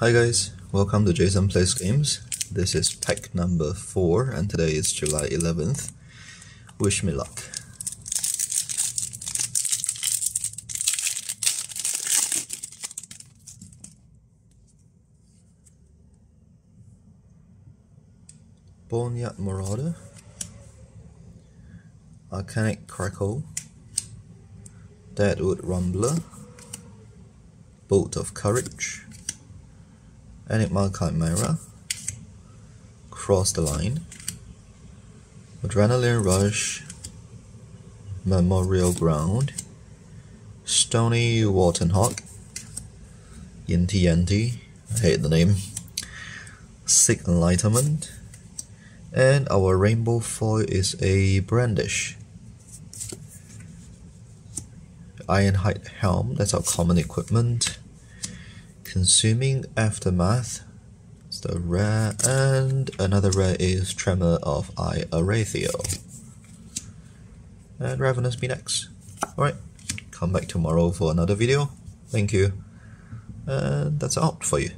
Hi guys, welcome to Jason Plays Games. This is pack number 4 and today is July 11th. Wish me luck. Boneyard Marauder Arcanic Crackle Deadwood Rumbler Bolt of Courage Enigma Chimera, Cross the Line, Adrenaline Rush, Memorial Ground, Stony Wootenhog, Yinti Yanti, I hate the name, Seek Enlightenment, and our rainbow foil is a Brandish. Ironhide Helm, that's our common equipment. Consuming Aftermath. It's the rare, and another rare is Tremor of iArathael. And Ravenous be next. Alright, come back tomorrow for another video. Thank you. And that's out for you.